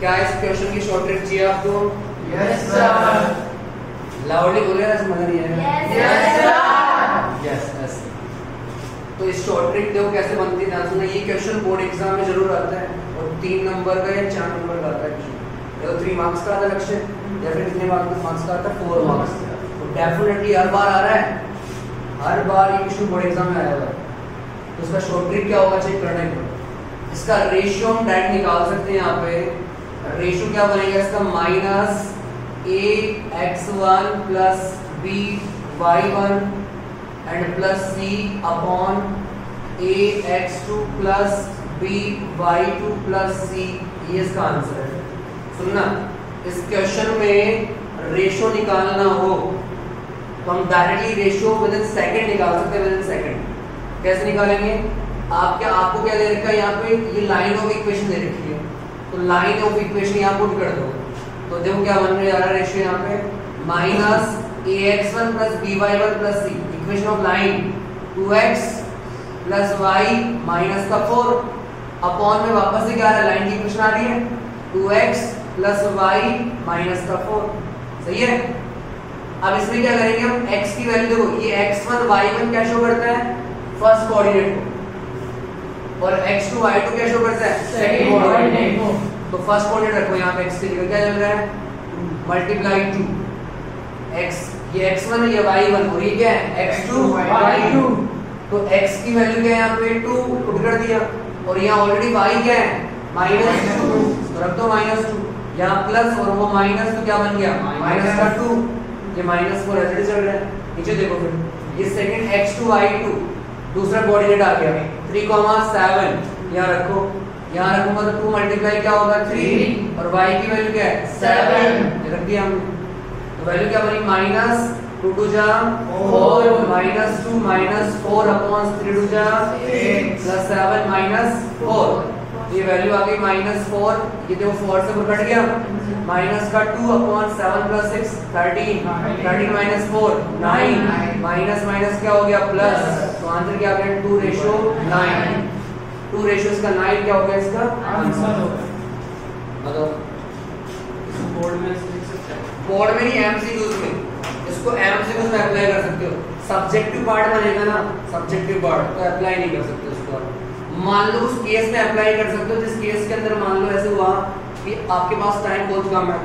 क्या इस क्वेश्चन की शॉर्ट ट्रिक चाहिए आपको यस सर लाउडली बोले ना समझ नहीं आएगा। यस सर यस यस तो इस शॉर्ट ट्रिक देखो कैसे बनती है ध्यान सुनना ये क्वेश्चन बोर्ड एग्ज़ाम में ज़रूर आता है। और तीन नंबर का या चार नंबर का आता है क्वेश्चन या तो थ्री मार्क्स का आता है लक्ष्य या फिर कितने मार्क्स का आता है? फोर मार्क्स का। तो डेफिनेटली हर बार आ रहा है। हर बार ये क्वेश्चन बोर्ड एग्ज़ाम में आया हुआ है। तो इसका शॉर्ट ट्रिक क्या होगा चेक करने को इसका रेशियो हम डायरेक्ट निकाल सकते हैं यहाँ पे। रेशियो क्या बनेगा इसका? Minus A X one plus B Y one and plus C upon A X two plus B Y two plus C ये इसका आंसर है। सुनना, इस क्वेश्चन में रेशो निकालना हो तो हम directly ratio within second निकाल सकते हैं विद इन सेकंड कैसे निकालेंगे? आप क्या आपको क्या दे रखा है यहाँ पे? ये लाइन ऑफ़ इक्वेशन दे रखी है। तो लाइन ऑफ़ इक्वेशन यहाँ पुट कर दो। तो देखो क्या बनने जा रहा है रेशियो यहाँ पे minus A X one plus B Y one plus C equation of line two X plus Y minus का फोर अपॉन में वापस से क्या आ रहा है लाइन की इक्वेशन आ रही है। Two X plus Y minus का फोर सही है? अब इसमें क्या करेंगे हम? x की वैल्यू देखो, ये x1 y1 क्या शो करता है? फ़र्स्ट कोऑर्डिनेट को। और x2 y2 क्या शो करता है? सेकंड कोऑर्डिनेट को तो फ़र्स्ट कोऑर्डिनेट रखो यहाँ पे x की। जगह क्या चल रहा है? मल्टीप्लाई 2 x ये x1 है ये y1 और ये क्या है? X2 y2 तो x की वैल्यू क्या है यहाँ पे? 2 पुट कर दिया। और यहाँ ऑलरेडी y क्या है? माइनस टू तो रख दो माइनस टू यहाँ प्लस और वो माइनस तो क्या बन गया? माइनस का टू ये माइनस फोर ऐसे चल रहा है। नीचे देखो फिर। ये second X two Y two दूसरा कोऑर्डिनेट आ गया थ्री कॉमा सेवन यहाँ रखो। यहाँ रखूँगा तो टू मल्टीप्लाई क्या होगा? थ्री और वाई की वैल्यू क्या है? सेवन रख दिया हमने। तो वैल्यू क्या बनी? माइनस टू टू जा four minus two minus four upon three two जा प्लस सेवन माइनस फोर ये वैल्यू आ गई माइनस फोर ये देखो फोर से कट गया। माइनस का two upon seven plus six thirteen thirteen minus four nine minus minus क्या हो गया? प्लस तो आंसर क्या आ गया? Two ratio nine two ratio इसका नाइन क्या हो गया इसका? आंसर बताओ। बोर्ड में बोर्ड में नहीं एमसीक्यूज में। इसको एमसीक्यूज में अप्लाई कर सकते हो। सब्जेक्टिव पार्ट बनेगा ना। सब्जेक्टिव पार्ट तो अप्लाई नहीं कर सकते उसको। मान लो उस केस में अप्लाई कर सकते हो जिस केस के अंदर मान लो ऐसे हुआ कि आपके पास टाइम बहुत कम है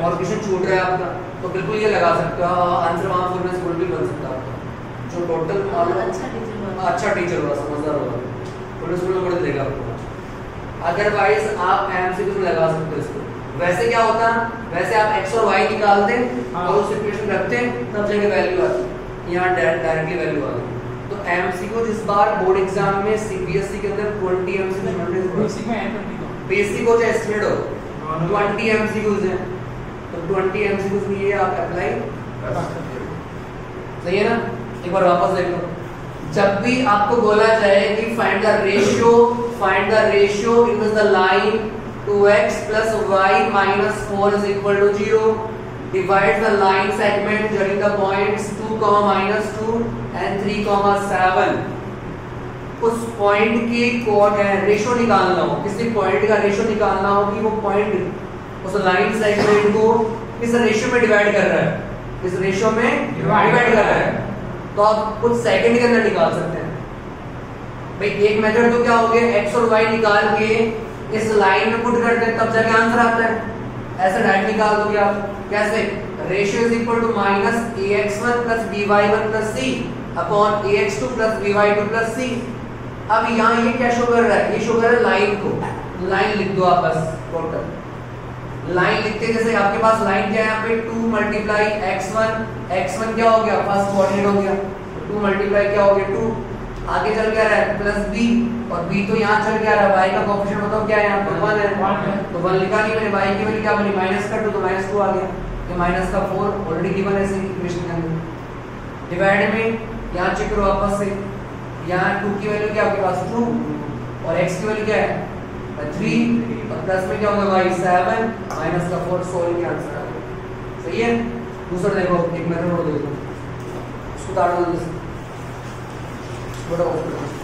और क्वेश्चन छूट रहा है आपका तो बिल्कुल ये लगा सकते हो। आंसर वहाँ फुल स्कूल भी बन सकता है जो टोटल मान लो अच्छा टीचर बना। अच्छा होगा समझदार होगा पुलिस स्कूल में पढ़ देगा आपको। अदरवाइज़ आप एमसीक्यू में लगा सकते हो इसको। वैसे क्या होता वैसे आप x और y निकालते हाँ। और उस इक्वेशन रखते तब जाके वैल्यू आती यहाँ डायरेक्टली वैल्यू आ गई। तो एमसीक्यू इस बार बोर्ड एग्ज़ाम में सीबीएसई के अंदर 20 एमसीक्यू बेसिक में एंटर नहीं करो बेसिक हो चाहे एस्टिमेट हो 20 एमसीक्यूज हैं। तो 20 एमसीक्यूज में ये आप अप्लाई कर सकते हो सही है ना? एक बार वापस देख लो। जब भी आपको बोला जाए कि find the ratio find the ratio in the line 2x plus y minus 4 is equal to 0 divide the line segment during the points 2 comma minus 2 and 3 comma 7 उस पॉइंट की रेशियो निकालना हो। किसी पॉइंट का रेशियो निकालना हो कि वो पॉइंट उस लाइन सेगमेंट को किस रेशियो में डिवाइड कर रहा है? किस रेशियो में डिवाइड कर रहा है? तो आप कुछ सेकंड के अंदर निकाल सकते हैं। भाई, एक मेथड तो क्या हो गया? X और y निकाल के इस लाइन में पुट करते हैं तब जाके आंसर आता है। ऐसे डायरेक्ट निकाल दोगे आप। कैसे? Ratio is equal to minus ax1 plus by1 plus c upon ax2 plus by2 plus c अब यहाँ ये क्या शो कर रहा है? ये शो कर रहा है लाइन को। लाइन लिख दो आप बस टोटल लाइन लिखते जैसे आपके पास लाइन क्या है? यहाँ पे two multiply X one X one क्या हो गया? फ़र्स्ट कोऑर्डिनेट हो गया। टू मल्टीप्लाई क्या हो गया? टू आगे चल क्या रहा है प्लस बी और बी तो यहाँ चल क्या रहा है वाई का कोएफिशिएंट बताओ क्या है यहाँ पे वन है। तो वन लिखा नहीं मैंने वाई की वैल्यू क्या बनी माइनस का टू तो माइनस टू आ गया। ये माइनस का फोर ऑलरेडी गिवन है इक्वेशन के अंदर। डिवाइड में यहाँ चेक करो वापस से। यहाँ टू की वैल्यू क्या? आपके पास टू और एक्स की वैल्यू क्या है? थ्री और प्लस में क्या होगा? वाई सेवन माइनस का फोर सोल्व के आंसर आ गया? सही है? दूसरा देखो, एक मेथड और देखो। उसको काट दो जैसे बड़ा